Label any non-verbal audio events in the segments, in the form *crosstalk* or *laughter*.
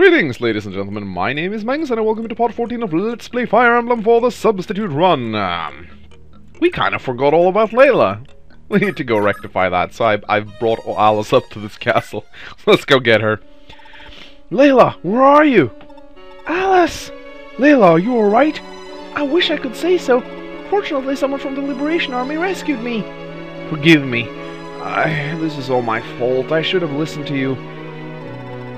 Greetings, ladies and gentlemen. My name is Mangs, and I welcome you to part 14 of Let's Play Fire Emblem for the Substitute Run. Um, we kind of forgot all about Layla. We need to go rectify that, so I, I've brought Alice up to this castle. *laughs* Let's go get her. Layla, where are you? Alice! Layla, are you alright? I wish I could say so. Fortunately, someone from the Liberation Army rescued me. Forgive me. I, this is all my fault. I should have listened to you.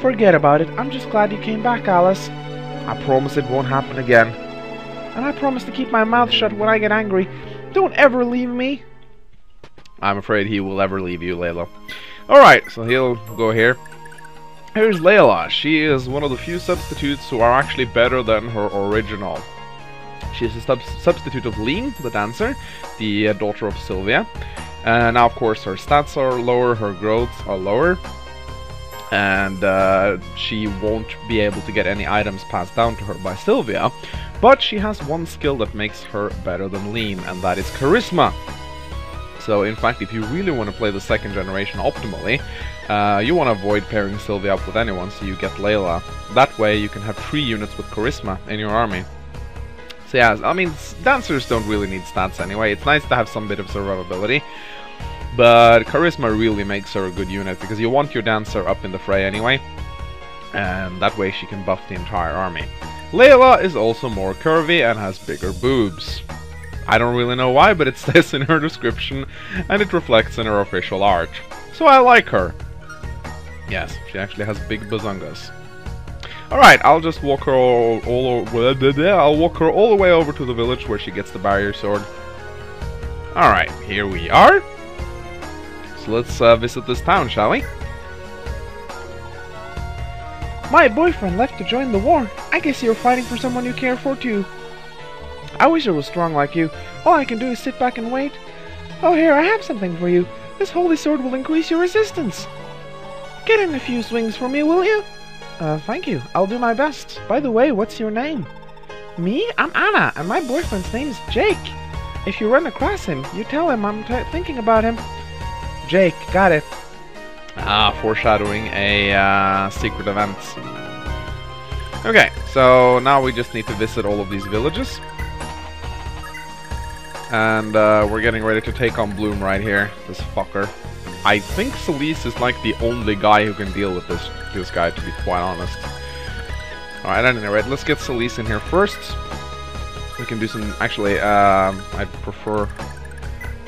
Forget about it. I'm just glad you came back, Alice. I promise it won't happen again. And I promise to keep my mouth shut when I get angry. Don't ever leave me. I'm afraid he will ever leave you, Layla. Alright, so he'll go here. Here's Layla. She is one of the few substitutes who are actually better than her original. She's a sub substitute of Lean, the dancer, the uh, daughter of Sylvia. Uh, now, of course, her stats are lower, her growths are lower, and uh, she won't be able to get any items passed down to her by Sylvia. But she has one skill that makes her better than Lean, and that is Charisma. So in fact, if you really want to play the second generation optimally, uh, you want to avoid pairing Sylvia up with anyone, so you get Layla. That way you can have three units with Charisma in your army. So yeah, I mean, dancers don't really need stats anyway. It's nice to have some bit of survivability. But Charisma really makes her a good unit, because you want your dancer up in the fray anyway. And that way she can buff the entire army. Layla is also more curvy and has bigger boobs. I don't really know why, but it *laughs* says in her description, and it reflects in her official art. So I like her. Yes, she actually has big bazungas. Alright, I'll just walk her all, all I'll walk her all the way over to the village where she gets the barrier sword. Alright, here we are. Let's uh, visit this town, shall we? My boyfriend left to join the war. I guess you're fighting for someone you care for too. I wish I was strong like you. All I can do is sit back and wait. Oh, here, I have something for you. This holy sword will increase your resistance. Get in a few swings for me, will you? Uh, thank you. I'll do my best. By the way, what's your name? Me? I'm Anna, and my boyfriend's name's Jake. If you run across him, you tell him I'm thinking about him. Jake, got it. Ah, foreshadowing a uh, secret event. Okay, so now we just need to visit all of these villages. And uh, we're getting ready to take on Bloom right here, this fucker. I think Celes is like the only guy who can deal with this this guy, to be quite honest. Alright, anyway, let's get Celes in here first. We can do some... Actually, um, I prefer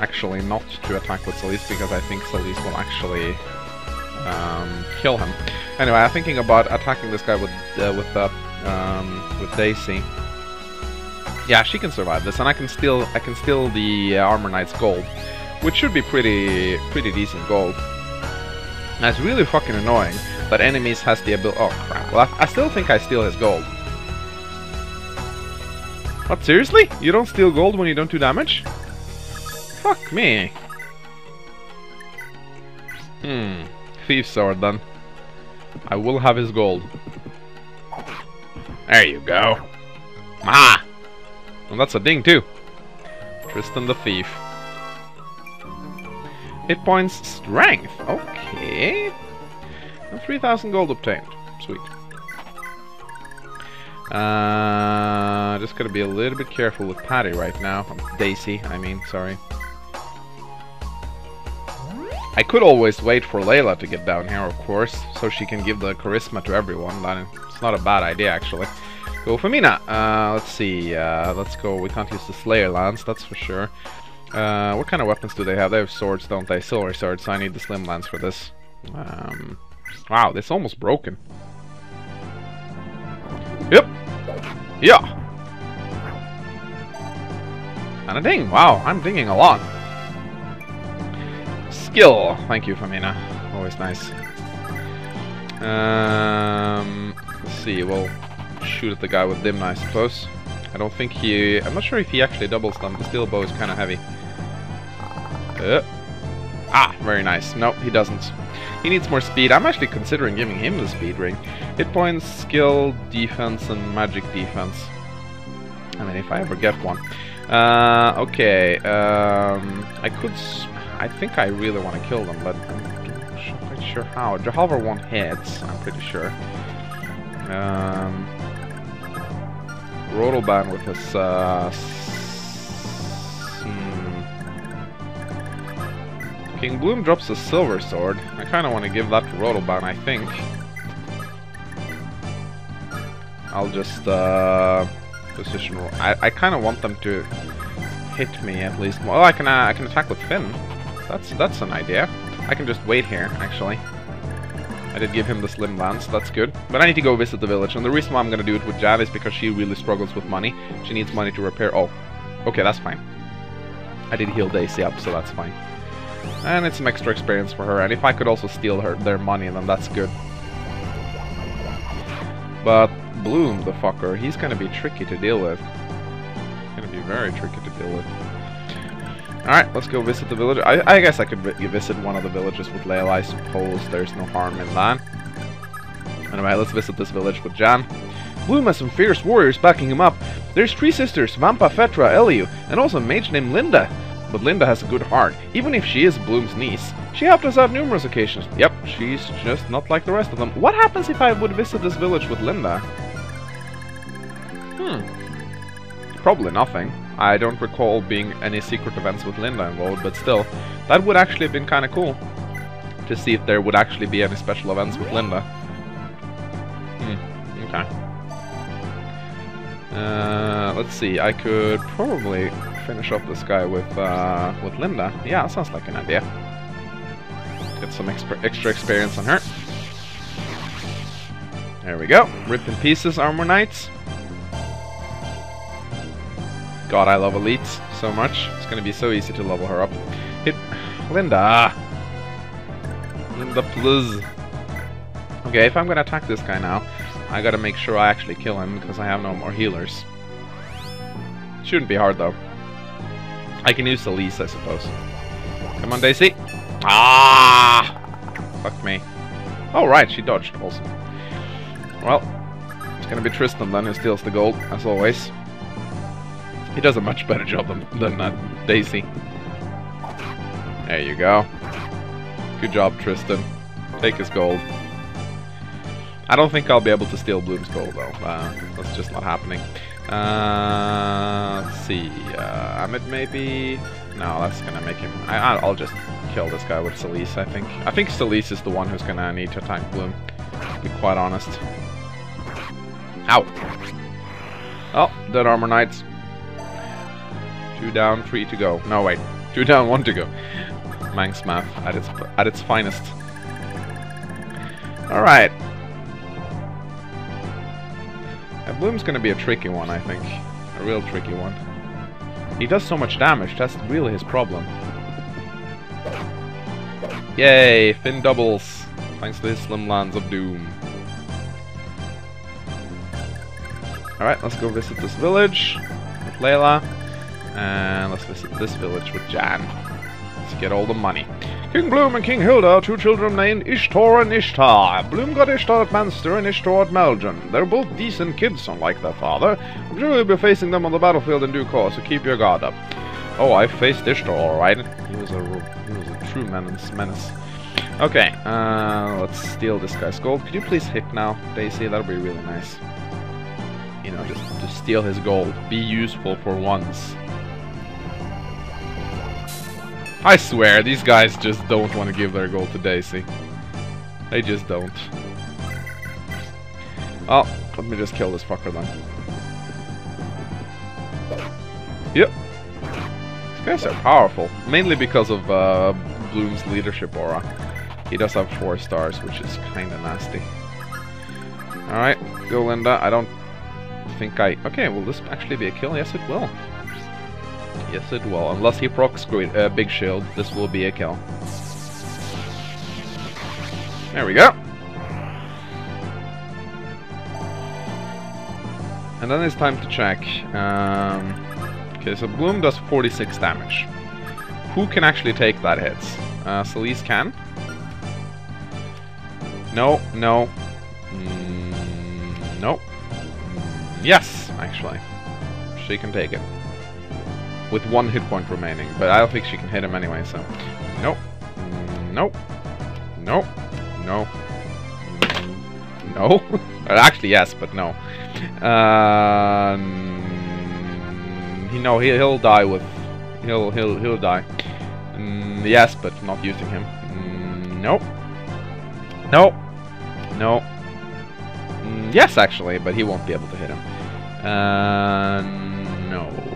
actually not to attack with Celes because I think Celes will actually um, kill him. Anyway, I'm thinking about attacking this guy with uh, with uh, um, with Daisy. Yeah, she can survive this, and I can steal I can steal the uh, Armor Knight's gold, which should be pretty pretty decent gold. That's really fucking annoying that enemies has the ability. Oh crap! Well, I, I still think I steal his gold. What seriously? You don't steal gold when you don't do damage? Fuck me. Hmm. Thief sword then. I will have his gold. There you go. Ah! And that's a ding too. Tristan the Thief. Hit points strength. Okay. And 3000 gold obtained. Sweet. Uh, just gotta be a little bit careful with Patty right now. Daisy, I mean, sorry. I could always wait for Layla to get down here, of course, so she can give the charisma to everyone. It's not a bad idea, actually. Go for Mina. Uh, let's see. Uh, let's go. We can't use the Slayer Lance, that's for sure. Uh, what kind of weapons do they have? They have swords, don't they? Silver swords, so I need the Slim Lance for this. Um, wow, it's almost broken. Yep. Yeah. And a ding. Wow, I'm dinging a lot. Skill. Thank you, Femina. Always nice. Um, let's see. We'll shoot at the guy with Dimna, I suppose. I don't think he... I'm not sure if he actually doubles them. The steel bow is kind of heavy. Uh, ah, very nice. Nope, he doesn't. He needs more speed. I'm actually considering giving him the speed ring. Hit points, skill, defense, and magic defense. I mean, if I ever get one. Uh, okay. Um, I could... I think I really want to kill them, but I'm not quite sure how. Jehovah won't hit, I'm pretty sure. Um, Rotoban with his, uh, hmm. King Bloom drops a silver sword. I kind of want to give that to Rotoban, I think. I'll just, uh, position... I, I kind of want them to hit me at least. Well, I can, uh, I can attack with Finn. That's, that's an idea. I can just wait here, actually. I did give him the slim lance, that's good. But I need to go visit the village, and the reason why I'm gonna do it with Jan is because she really struggles with money. She needs money to repair- oh. Okay, that's fine. I did heal Daisy up, so that's fine. And it's some extra experience for her, and if I could also steal her their money, then that's good. But Bloom, the fucker, he's gonna be tricky to deal with. Gonna be very tricky to deal with. Alright, let's go visit the village. I, I guess I could vi visit one of the villages with Layla. I suppose there's no harm in that. Anyway, let's visit this village with Jan. Bloom has some fierce warriors backing him up. There's three sisters, Vampa, Fetra, Eliu, and also a mage named Linda. But Linda has a good heart, even if she is Bloom's niece. She helped us out numerous occasions. Yep, she's just not like the rest of them. What happens if I would visit this village with Linda? Hmm. Probably nothing. I don't recall being any secret events with Linda involved, but still, that would actually have been kind of cool to see if there would actually be any special events with Linda. Hmm, okay. Uh, let's see, I could probably finish off this guy with, uh, with Linda. Yeah, sounds like an idea. Get some extra, extra experience on her. There we go. Rip in pieces, Armor Knights. God, I love elites so much. It's gonna be so easy to level her up. Hit Linda. Linda, please. Okay, if I'm gonna attack this guy now, I gotta make sure I actually kill him because I have no more healers. Shouldn't be hard though. I can use Elise, I suppose. Come on, Daisy. Ah! Fuck me. Oh, right, she dodged. Awesome. Well, it's gonna be Tristan then who steals the gold, as always. He does a much better job than, than uh, Daisy. There you go. Good job, Tristan. Take his gold. I don't think I'll be able to steal Bloom's gold, though. Uh, that's just not happening. Uh, let's see. Uh, Amit, maybe? No, that's gonna make him... I, I- I'll just kill this guy with Celise, I think. I think Celise is the one who's gonna need to attack Bloom, to be quite honest. Ow! Oh, dead armor knights. Two down, three to go. No, wait. Two down, one to go. Mangs math at its at its finest. All right. That Bloom's gonna be a tricky one, I think. A real tricky one. He does so much damage. That's really his problem. Yay! Finn doubles. Thanks to his Slim Lance of Doom. Alright, let's go visit this village with Layla. And let's visit this village with Jan. Let's get all the money. King Bloom and King Hilda, two children named Ishtore and Ishtar. Bloom got Ishtore at Manster and Ishtar at Melgen. They're both decent kids, unlike their father. I'm sure you'll be facing them on the battlefield in due course, so keep your guard up. Oh, I faced Ishtar, alright. He was a he was a true menace. menace. Okay, uh, let's steal this guy's gold. Could you please hit now, Daisy? That'll be really nice. You know, just, just steal his gold. Be useful for once. I swear, these guys just don't want to give their gold to Daisy. They just don't. Oh, let me just kill this fucker then. Yep. These guys are powerful. Mainly because of uh, Bloom's leadership aura. He does have four stars, which is kinda nasty. Alright, go Linda. I don't think I... Okay, will this actually be a kill? Yes, it will. Yes, it will. Unless he procs great, uh, Big Shield, this will be a kill. There we go. And then it's time to check. Um, okay, so Bloom does 46 damage. Who can actually take that hit? Uh, Celise can. No, no. Mm, no. Mm, yes, actually. She can take it. With one hit point remaining, but I don't think she can hit him anyway, so... Nope. Nope. Nope. No. No. *laughs* Actually, yes, but no. Um, he he'll die with. He'll he'll he'll die. Mm, yes, but not using him. Mm, nope. Nope. No. Mm, yes, actually, but he won't be able to hit him. Uh, no.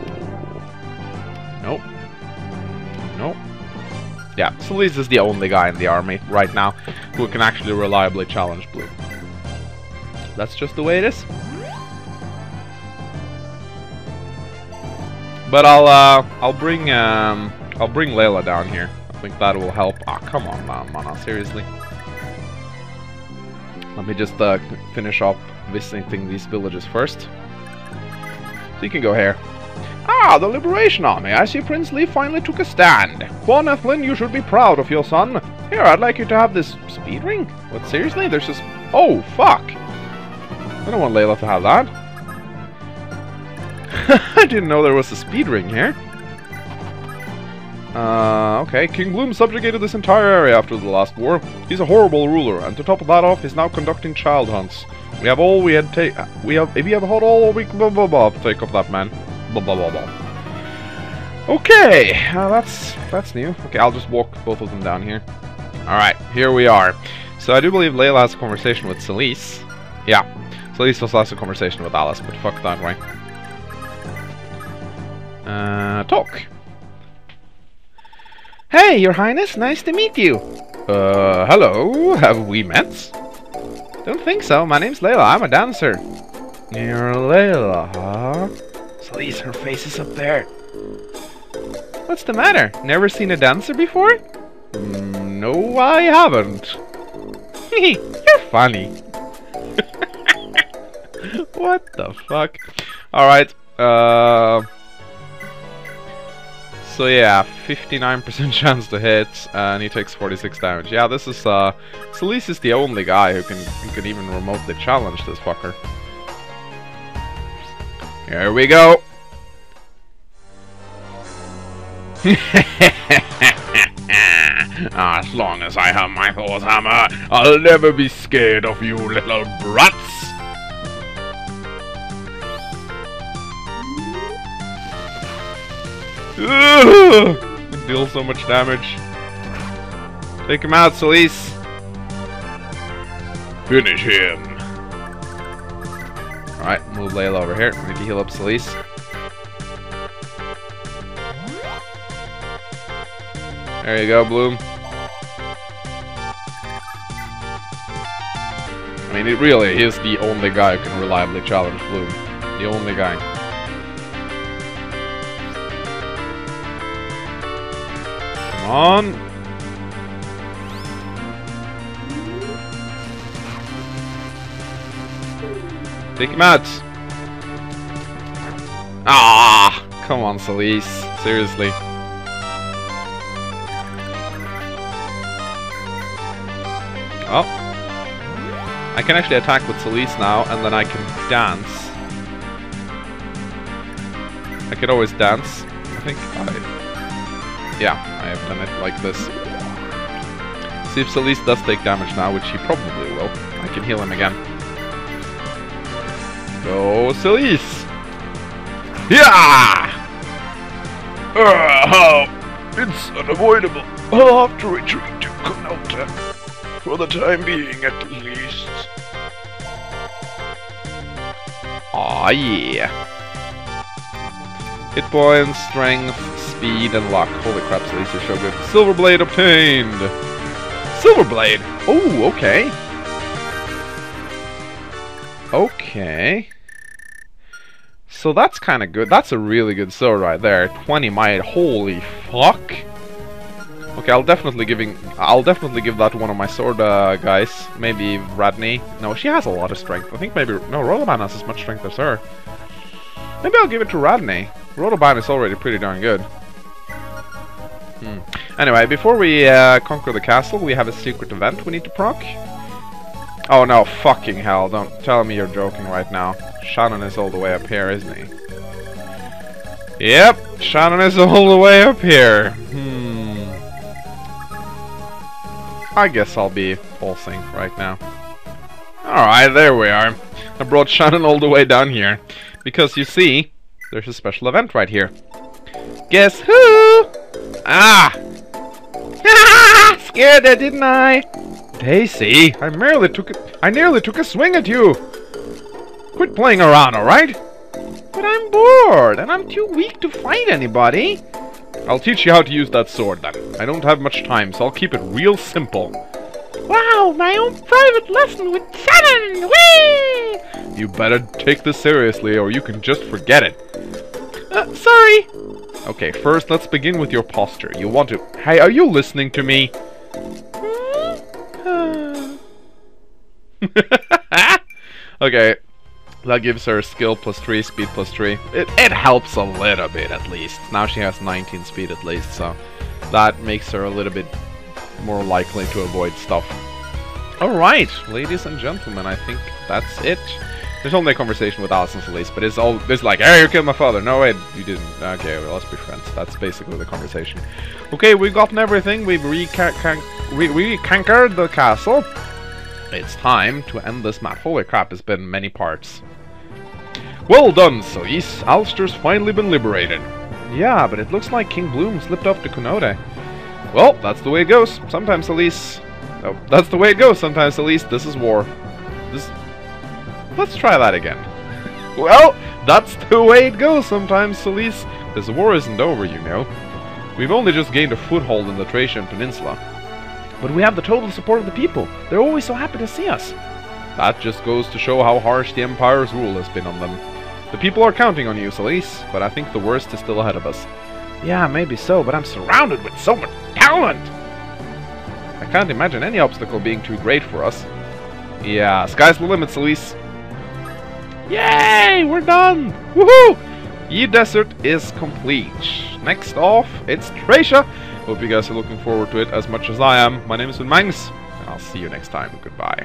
Yeah, Celes is the only guy in the army right now who can actually reliably challenge Bloom. That's just the way it is. But I'll uh, I'll bring um, I'll bring Layla down here. I think that will help. Ah, oh, come on, man, Mana, seriously. Let me just uh, finish up visiting these villages first. So you can go here. Ah, the Liberation Army. I see Prince Lee finally took a stand. Quan Ethlin, you should be proud of your son. Here, I'd like you to have this speed ring. What, seriously? There's just... Oh, fuck. I don't want Layla to have that. *laughs* I didn't know there was a speed ring here. Uh, okay, King Bloom subjugated this entire area after the last war. He's a horrible ruler, and to top of that off, he's now conducting child hunts. We have all we had take. We have. If you have had all we blah blah blah. Take off that man. Blah blah blah blah. Okay, uh, that's that's new. Okay, I'll just walk both of them down here. All right, here we are. So I do believe Layla has a conversation with Celes. Yeah, Celes also has a conversation with Alice, but fuck that way. Uh, talk. Hey, your highness, nice to meet you. Uh, hello, have we met? Don't think so, my name's Layla, I'm a dancer. You're Layla, huh? Please, her face is up there. What's the matter? Never seen a dancer before? No, I haven't. You're funny. *laughs* what the fuck? Alright, uh... So yeah, 59% *laughs* chance to hit, and he takes 46 damage. Yeah, this is, uh... Celes is the only guy who can, who can even remotely challenge this fucker. Here we go! *laughs* as long as I have my Thor's hammer, I'll never be scared of you little brats! It deals so much damage. Take him out, Celes. Finish him. Alright, move Layla over here. To heal up Celes. There you go, Bloom. I mean, it really is the only guy who can reliably challenge Bloom. The only guy. Come on. Take him out. Ah, come on, Celes. Seriously. Oh. I can actually attack with Celes now, and then I can dance. I could always dance. I think I... Yeah, I have done it like this. See if Celes does take damage now, which he probably will. I can heal him again. Go, Celes! Yeah! Uh, it's unavoidable. I'll have to retreat to Conote. For the time being, at least. Aw, yeah. Hit points, strength, speed, and luck. Holy crap, Celes is so good. Silver Blade obtained! Silver Blade! Oh, okay. Okay. So that's kind of good. That's a really good sword right there. 20 might. Holy fuck. Okay, I'll definitely giving. I'll definitely give that one of my sword uh, guys. Maybe Radney. No, she has a lot of strength. I think maybe no. Rodoban has as much strength as her. Maybe I'll give it to Radney. Rodoban is already pretty darn good. Hmm. Anyway, before we uh, conquer the castle, we have a secret event we need to proc. Oh no, fucking hell, don't tell me you're joking right now. Shannon is all the way up here, isn't he? Yep, Shannon is all the way up here. Hmm. I guess I'll be pulsing right now. Alright, there we are. I brought Shannon all the way down here. Because you see, there's a special event right here. Guess who? Ah! *laughs* Scared her, didn't I? Daisy, I merely took a, I nearly took a swing at you. Quit playing around, alright? But I'm bored, and I'm too weak to fight anybody. I'll teach you how to use that sword then. I don't have much time, so I'll keep it real simple. Wow, my own private lesson with Shannon! Whee! You better take this seriously, or you can just forget it. Uh, sorry. Okay, first let's begin with your posture. You want to... Hey, are you listening to me? *laughs* okay, that gives her skill plus 3, speed plus 3. It, it helps a little bit at least. Now she has 19 speed at least, so that makes her a little bit more likely to avoid stuff. Alright, ladies and gentlemen, I think that's it. There's only a conversation with Alice and Celeste, but it's all it's like, hey, you killed my father. No, wait, you didn't. Okay, well, let's be friends. That's basically the conversation. Okay, we've gotten everything. We've reconquered the castle. It's time to end this map. Holy crap, it's been many parts. Well done, Celeste. Alster's finally been liberated. Yeah, but it looks like King Bloom slipped off to Conote. Well, that's the way it goes. Sometimes, Celeste... Oh, that's the way it goes. Sometimes, Celeste, this is war. This Let's try that again. *laughs* well, that's the way it goes sometimes, Celeste. This war isn't over, you know. We've only just gained a foothold in the Thracian Peninsula. But we have the total support of the people. They're always so happy to see us. That just goes to show how harsh the Empire's rule has been on them. The people are counting on you, Celeste, but I think the worst is still ahead of us. Yeah, maybe so, but I'm surrounded with so much talent! I can't imagine any obstacle being too great for us. Yeah, sky's the limit, Celeste. Yay! We're done! Woohoo! Ye Desert is complete. Next off, it's Thracia. Hope you guys are looking forward to it as much as I am. My name is Mangs, and I'll see you next time. Goodbye.